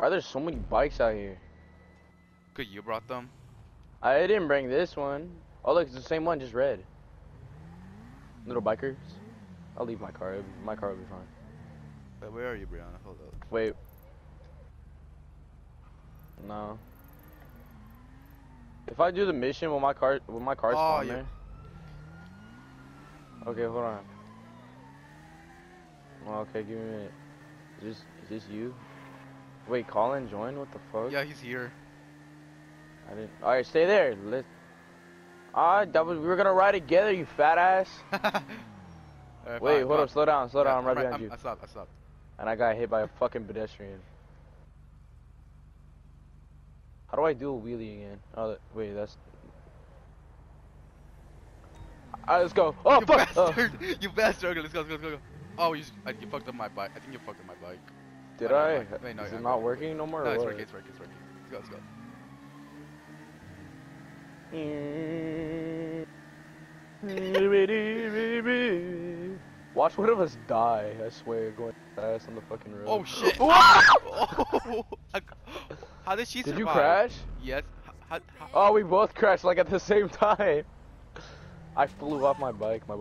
Why are there so many bikes out here? Good, you brought them. I didn't bring this one. Oh look, it's the same one, just red. Little bikers. I'll leave my car. My car will be fine. Wait, where are you, Brianna? Hold up. Wait. No. If I do the mission, will my car will my car Oh, spawn yeah. there? Okay, hold on. Okay, give me a minute. Is this is this you? Wait, Colin join? What the fuck? Yeah, he's here. I didn't. All right, stay there. Let. Ah, that was we were gonna ride together, you fat ass. Alright, Wait, fine, hold fine. up, slow down, slow Yeah, down. I'm right behind I'm- you. I stopped. I stopped. And I got hit by a fucking pedestrian. How do I do a wheelie again? Oh, that- wait, that's. Alright, let's go. Oh you fuck! Oh, bastard! You bastard! Okay, let's go, let's go, let's go. Oh, you, you fucked up my bike. I think you fucked up my bike. Did no, I? no, wait, no, Is it not working no more? No, it's working, it's working, it's working. Let's go, let's go. Watch one of us die. I swear, going fast on the fucking road. Oh shit! Oh, how did she Did survive? you crash? Yes. How, how, Oh, we both crashed like at the same time. I flew off my bike. My